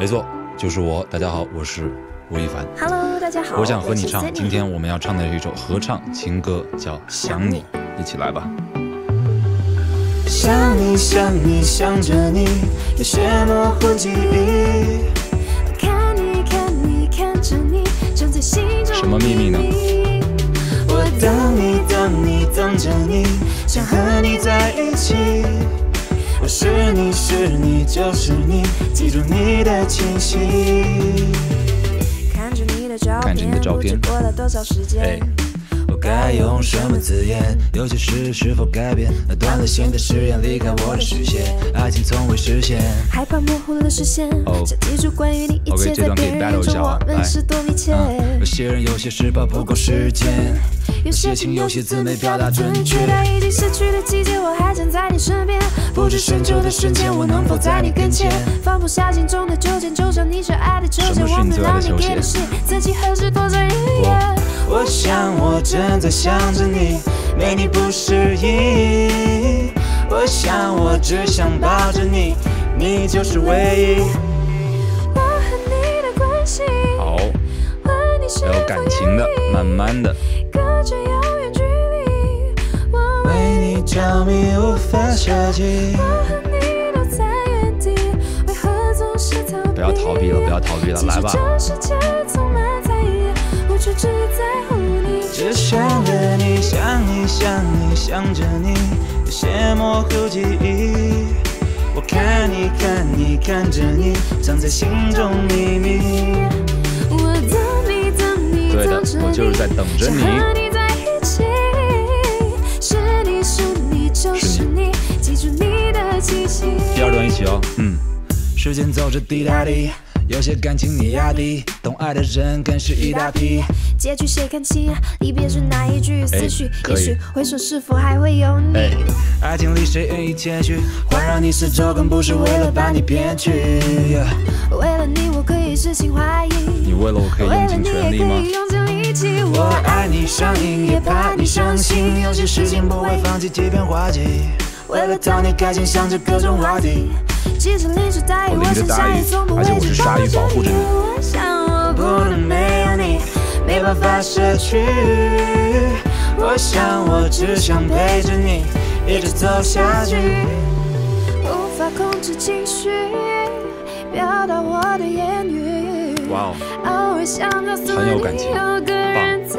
没错，就是我。大家好，我是吴亦凡。Hello，大家好，我想和你唱，今天我们要唱的是一首合唱情歌，叫《想你》，一起来吧。想你想你想着你，有些模糊记忆。看你看你看着你，藏在心中什么秘密呢我等你等你等着你，想和你在一起。我是你是你就是你，记住你的气息。看着你的照片，照片不知过了多少时间哎。我该用什么字眼？有些事是否改变？那断了线的誓言离开我的视线，爱情从未实现。害怕模糊了视线，哦想记住关于你一切，在别人眼中我们是多密切。嗯有些人有些事怕不够时间，有些情有些字没表达准确，确在已经逝去的季节，我还站在你身知深秋的瞬间，我能否在你跟前？放不下心中的纠结，就像你最爱的我们让你给的信，自己何时？我想我正在想着你，没你不适应。我想我只想抱着你，你就是唯一。我和你的关系，好，问你是否有感情的，慢慢的，你着迷无法舍弃。我和你都在原地，为何总是逃避？不要逃避了，不要逃避了，啊来吧。其实这世界充满猜疑，我却只在乎你。只想着你，想你想你想着你，有些模糊记忆。我看你看你看着你，藏在心中秘密。我等你等你对的等着你，我就是在等着你嗯，时间走着滴答滴，有些感情你压低，懂爱的人更是一大批。结局谁看清？离别时哪一句思绪，也许回首是否还会有你？哎，爱情里谁愿意谦虚？环绕你四周，更不是为了把你骗去。为了你，我可以实行怀疑。你为了我可以用尽为了你，也全力吗可？以用尽力气。我爱你上瘾，也怕你伤心。有些事情不会放弃，即便滑稽。为了讨你开心，想着各种话题。即使淋着大雨，我淋着身大雨下也从不而且我是畏惧鲨鱼保护着你我想我不不能没有你，没办法舍去。我想我只想陪着你，一直走下去。无法控制情绪，表达我的言语。哇哦，偶尔想告诉很有感情你，有个人在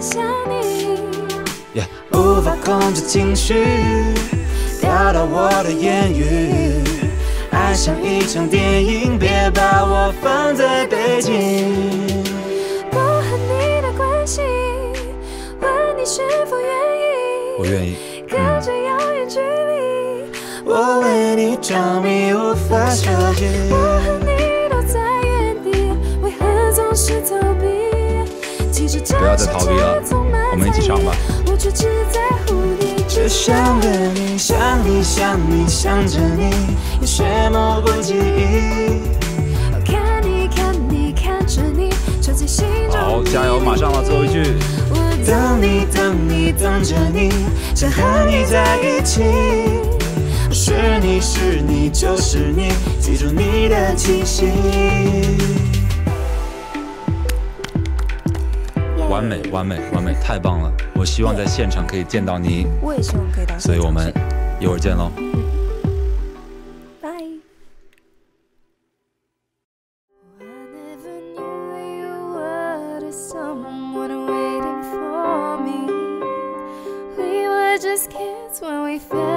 想你。无法控制情绪，表达我的言语。爱像一场电影，别把我放在背景。我和你的关系，问你是否愿意？我愿意。隔着遥远距离，我为你着迷，无法舍弃。我和你都在原地，为何总是逃避？其实这不要再逃避了我们一起唱吧我却只在只想着你，想你想你想着你，有些模糊记忆。我看你看你看着你，藏在心中。好，加油，马上了，最后一句。我等你等你等着你，想和你在一起。是你是你就是你，记住你的气息。完美，完美，完美，太棒了！我希望在现场可以见到你，我也希望可以到。所以我们一会儿见喽。拜。I never